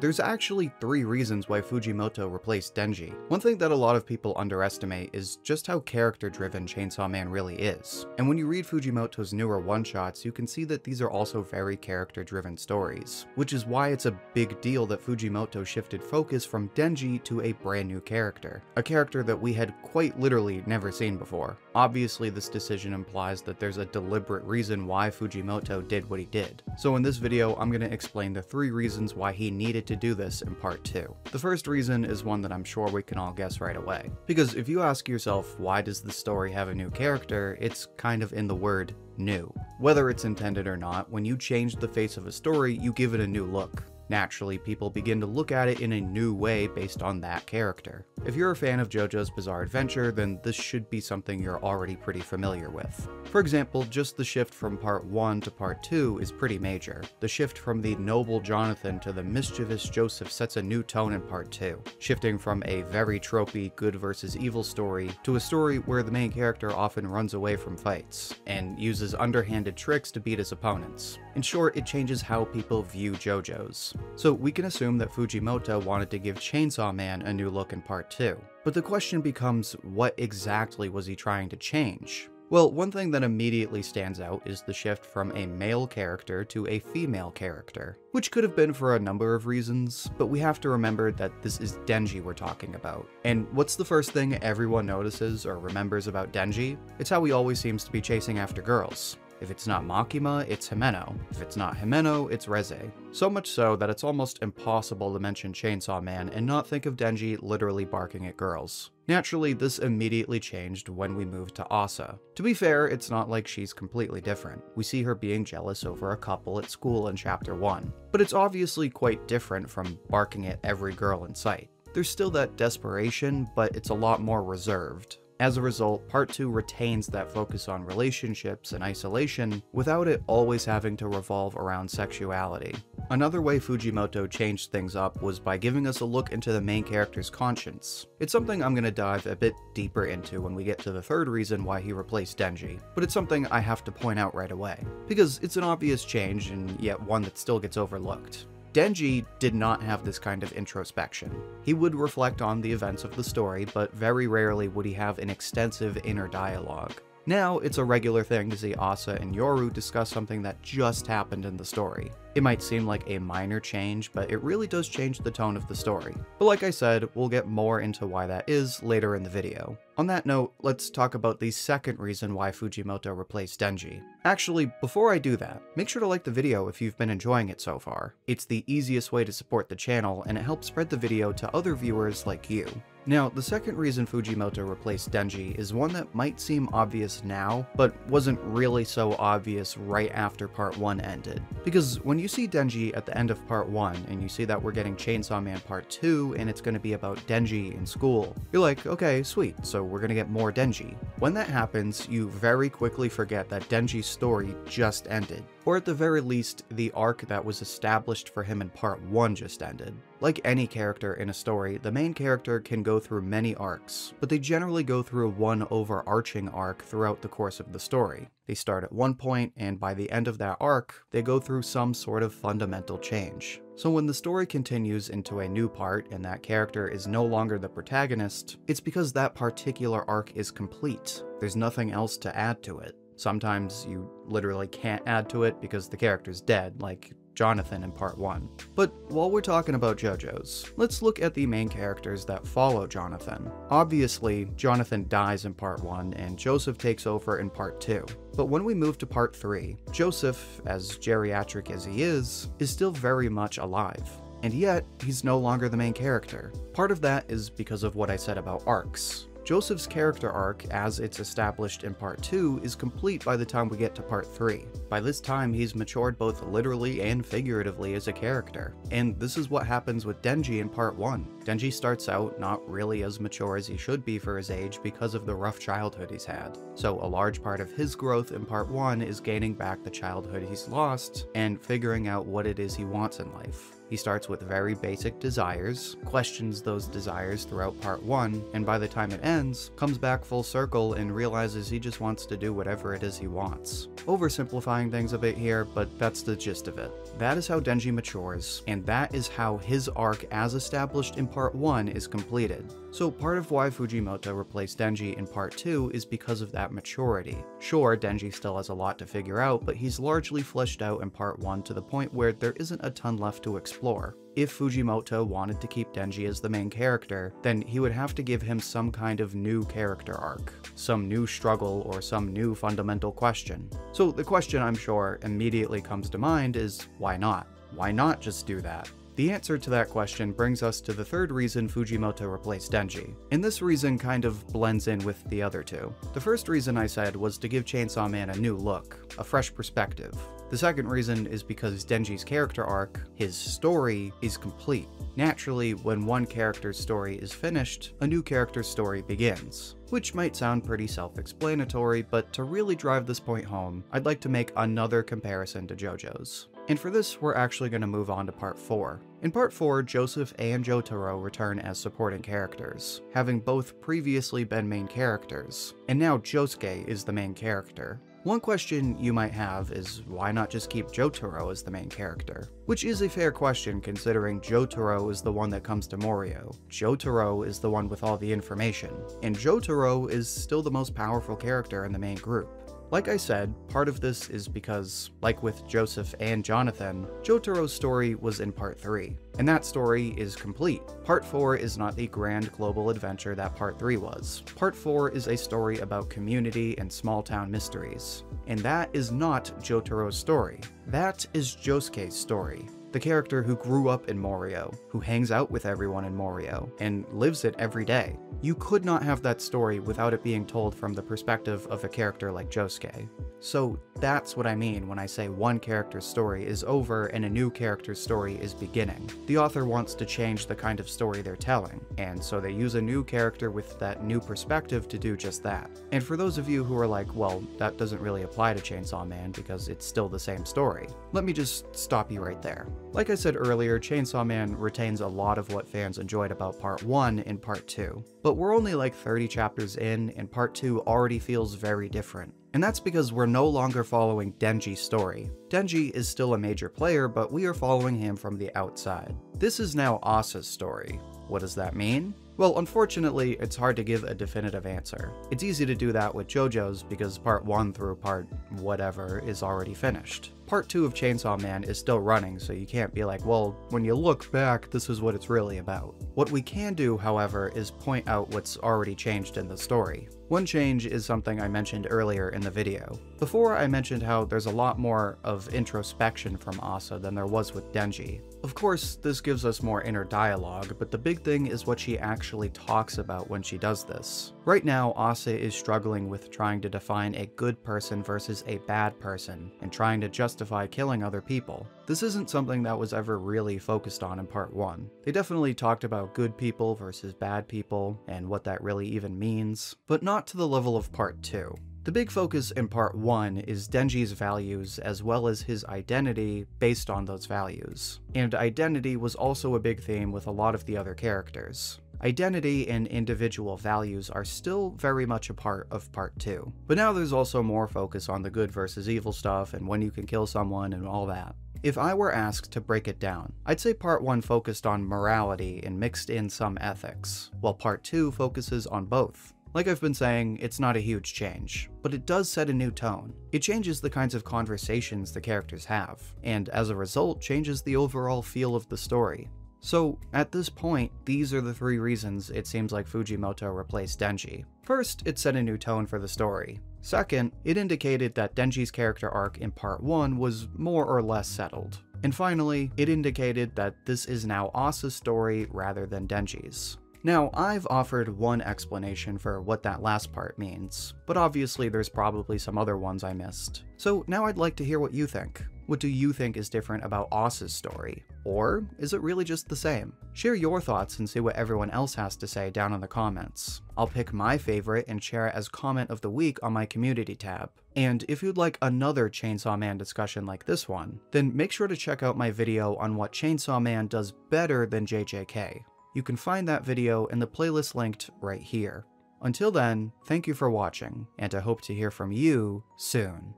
there's actually three reasons why Fujimoto replaced Denji. One thing that a lot of people underestimate is just how character-driven Chainsaw Man really is. And when you read Fujimoto's newer one-shots, you can see that these are also very character-driven stories, which is why it's a big deal that Fujimoto shifted focus from Denji to a brand new character, a character that we had quite literally never seen before. Obviously, this decision implies that there's a deliberate reason why Fujimoto did what he did. So in this video, I'm going to explain the three reasons why he needed to do this in part 2. The first reason is one that I'm sure we can all guess right away. Because if you ask yourself, why does the story have a new character, it's kind of in the word new. Whether it's intended or not, when you change the face of a story, you give it a new look. Naturally, people begin to look at it in a new way based on that character. If you're a fan of JoJo's Bizarre Adventure, then this should be something you're already pretty familiar with. For example, just the shift from part 1 to part 2 is pretty major. The shift from the noble Jonathan to the mischievous Joseph sets a new tone in part 2, shifting from a very tropey good versus evil story to a story where the main character often runs away from fights, and uses underhanded tricks to beat his opponents. In short, it changes how people view JoJo's. So we can assume that Fujimoto wanted to give Chainsaw Man a new look in part 2. But the question becomes, what exactly was he trying to change? Well, one thing that immediately stands out is the shift from a male character to a female character, which could have been for a number of reasons, but we have to remember that this is Denji we're talking about. And what's the first thing everyone notices or remembers about Denji? It's how he always seems to be chasing after girls. If it's not Makima, it's Himeno. If it's not Himeno, it's Reze. So much so that it's almost impossible to mention Chainsaw Man and not think of Denji literally barking at girls. Naturally, this immediately changed when we moved to Asa. To be fair, it's not like she's completely different. We see her being jealous over a couple at school in chapter 1. But it's obviously quite different from barking at every girl in sight. There's still that desperation, but it's a lot more reserved. As a result, Part 2 retains that focus on relationships and isolation without it always having to revolve around sexuality. Another way Fujimoto changed things up was by giving us a look into the main character's conscience. It's something I'm going to dive a bit deeper into when we get to the third reason why he replaced Denji, but it's something I have to point out right away, because it's an obvious change and yet one that still gets overlooked. Denji did not have this kind of introspection. He would reflect on the events of the story, but very rarely would he have an extensive inner dialogue. Now, it's a regular thing to see Asa and Yoru discuss something that just happened in the story. It might seem like a minor change, but it really does change the tone of the story. But like I said, we'll get more into why that is later in the video. On that note, let's talk about the second reason why Fujimoto replaced Denji. Actually, before I do that, make sure to like the video if you've been enjoying it so far. It's the easiest way to support the channel, and it helps spread the video to other viewers like you. Now, the second reason Fujimoto replaced Denji is one that might seem obvious now, but wasn't really so obvious right after part 1 ended. Because when you see Denji at the end of part 1, and you see that we're getting Chainsaw Man part 2, and it's going to be about Denji in school, you're like, okay, sweet, so we're going to get more Denji. When that happens, you very quickly forget that Denji's story just ended. Or at the very least, the arc that was established for him in part 1 just ended. Like any character in a story, the main character can go through many arcs, but they generally go through one overarching arc throughout the course of the story. They start at one point, and by the end of that arc, they go through some sort of fundamental change. So when the story continues into a new part and that character is no longer the protagonist, it's because that particular arc is complete. There's nothing else to add to it. Sometimes you literally can't add to it because the character's dead, like Jonathan in part 1. But while we're talking about JoJo's, let's look at the main characters that follow Jonathan. Obviously, Jonathan dies in part 1 and Joseph takes over in part 2. But when we move to part 3, Joseph, as geriatric as he is, is still very much alive. And yet, he's no longer the main character. Part of that is because of what I said about arcs. Joseph's character arc, as it's established in part 2, is complete by the time we get to part 3. By this time, he's matured both literally and figuratively as a character. And this is what happens with Denji in part 1. Denji starts out not really as mature as he should be for his age because of the rough childhood he's had. So a large part of his growth in part 1 is gaining back the childhood he's lost and figuring out what it is he wants in life. He starts with very basic desires, questions those desires throughout part 1, and by the time it ends, comes back full circle and realizes he just wants to do whatever it is he wants. Oversimplifying things a bit here, but that's the gist of it. That is how Denji matures, and that is how his arc as established in part 1 is completed. So part of why Fujimoto replaced Denji in part 2 is because of that maturity. Sure, Denji still has a lot to figure out, but he's largely fleshed out in part 1 to the point where there isn't a ton left to explore. If Fujimoto wanted to keep Denji as the main character, then he would have to give him some kind of new character arc, some new struggle or some new fundamental question. So the question I'm sure immediately comes to mind is why not? Why not just do that? The answer to that question brings us to the third reason Fujimoto replaced Denji, and this reason kind of blends in with the other two. The first reason I said was to give Chainsaw Man a new look, a fresh perspective. The second reason is because Denji's character arc, his story, is complete. Naturally, when one character's story is finished, a new character's story begins. Which might sound pretty self-explanatory, but to really drive this point home, I'd like to make another comparison to JoJo's. And for this, we're actually going to move on to part 4. In part 4, Joseph and Jotaro return as supporting characters, having both previously been main characters, and now Josuke is the main character. One question you might have is why not just keep Jotaro as the main character? Which is a fair question considering Jotaro is the one that comes to Morio. Jotaro is the one with all the information, and Jotaro is still the most powerful character in the main group. Like I said, part of this is because, like with Joseph and Jonathan, Jotaro's story was in part 3, and that story is complete. Part 4 is not the grand global adventure that part 3 was. Part 4 is a story about community and small town mysteries, and that is not Jotaro's story. That is Josuke's story the character who grew up in Morio, who hangs out with everyone in Morio, and lives it every day. You could not have that story without it being told from the perspective of a character like Josuke. So that's what I mean when I say one character's story is over and a new character's story is beginning. The author wants to change the kind of story they're telling, and so they use a new character with that new perspective to do just that. And for those of you who are like, well, that doesn't really apply to Chainsaw Man because it's still the same story, let me just stop you right there. Like I said earlier, Chainsaw Man retains a lot of what fans enjoyed about Part 1 in Part 2, but we're only like 30 chapters in, and Part 2 already feels very different. And that's because we're no longer following Denji's story. Denji is still a major player, but we are following him from the outside. This is now Asa's story. What does that mean? Well, unfortunately, it's hard to give a definitive answer. It's easy to do that with JoJo's because part 1 through part whatever is already finished. Part 2 of Chainsaw Man is still running, so you can't be like, well, when you look back, this is what it's really about. What we can do, however, is point out what's already changed in the story. One change is something I mentioned earlier in the video. Before I mentioned how there's a lot more of introspection from Asa than there was with Denji. Of course, this gives us more inner dialogue, but the big thing is what she actually talks about when she does this. Right now, Asa is struggling with trying to define a good person versus a bad person, and trying to justify killing other people. This isn't something that was ever really focused on in part 1. They definitely talked about good people versus bad people, and what that really even means, but not to the level of part 2. The big focus in part 1 is Denji's values as well as his identity based on those values. And identity was also a big theme with a lot of the other characters. Identity and individual values are still very much a part of part 2. But now there's also more focus on the good versus evil stuff and when you can kill someone and all that. If I were asked to break it down, I'd say part 1 focused on morality and mixed in some ethics, while part 2 focuses on both. Like I've been saying, it's not a huge change, but it does set a new tone. It changes the kinds of conversations the characters have, and as a result, changes the overall feel of the story. So, at this point, these are the three reasons it seems like Fujimoto replaced Denji. First, it set a new tone for the story. Second, it indicated that Denji's character arc in part 1 was more or less settled. And finally, it indicated that this is now Asa's story rather than Denji's. Now, I've offered one explanation for what that last part means, but obviously there's probably some other ones I missed. So now I'd like to hear what you think. What do you think is different about Asa's story? Or is it really just the same? Share your thoughts and see what everyone else has to say down in the comments. I'll pick my favorite and share it as comment of the week on my community tab. And if you'd like another Chainsaw Man discussion like this one, then make sure to check out my video on what Chainsaw Man does better than JJK. You can find that video in the playlist linked right here. Until then, thank you for watching, and I hope to hear from you soon.